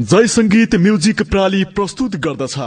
जय संगीत म्युजिक प्रणाली प्रस्तुत गर्दछ।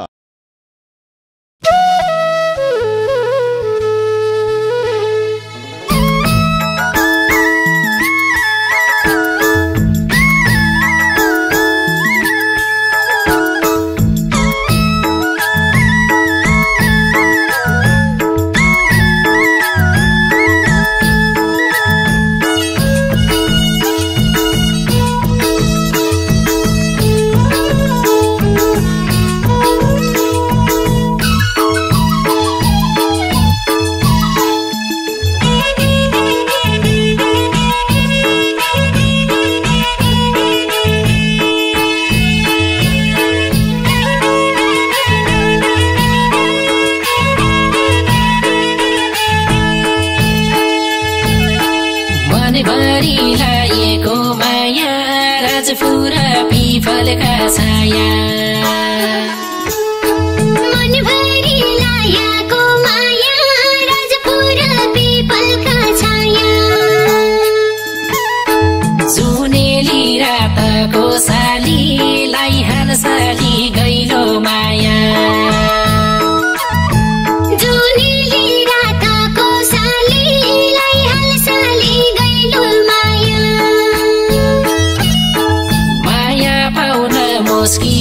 फलका छाया मन मनभरि लायाको माया राजपुर पिपलका छाया जुनेली रातको सालीलाई हानसाली गैलो माया।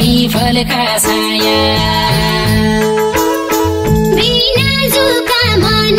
विफलका साया। बिना जुका मन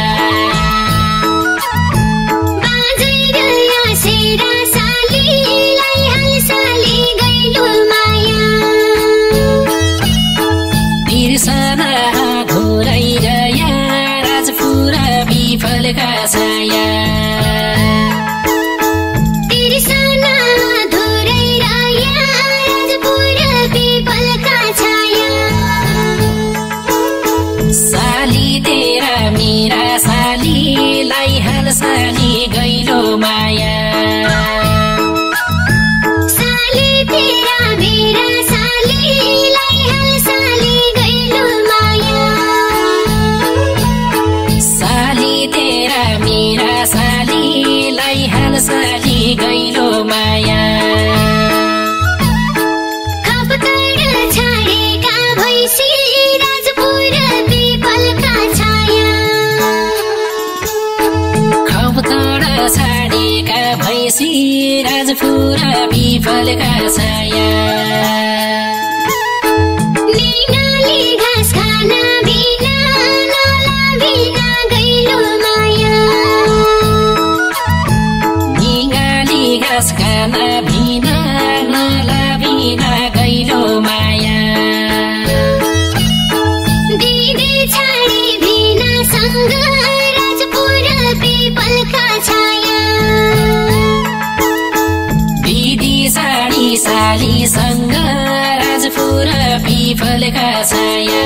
my eyes. पुरा विजा सङ्घ राजपुरा पिपलका साया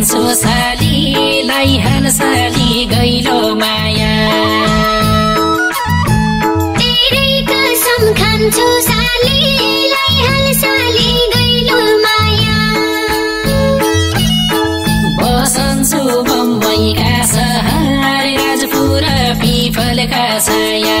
कान्छो सालीलाई हानसाली गहिरो माया। तेरै कसम खान्छु सालीलाई हानसाली गहिरो माया। बसन्छु बम्बईका सहर राजपुर पिपलका छाया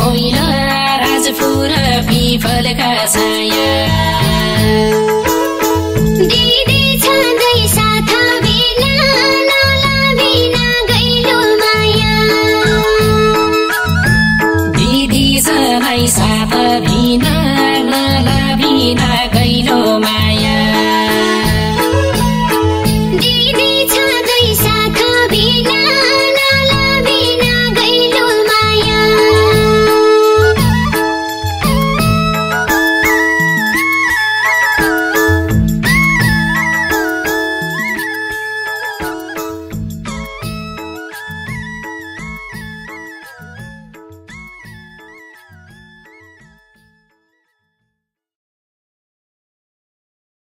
होइन राजपुरा पिपलका छाया